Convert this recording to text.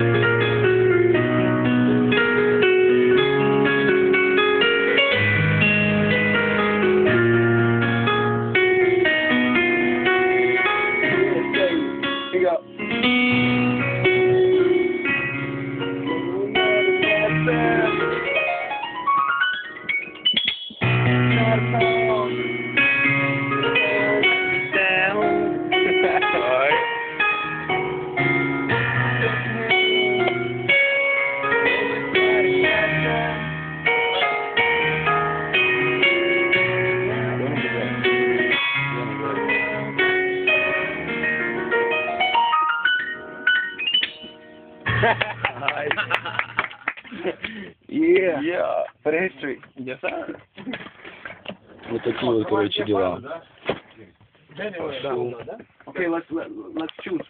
Here Yeah. Yeah. For the history. Yes, sir. Вот такие вот, короче, дела. Okay, let's let, let's choose.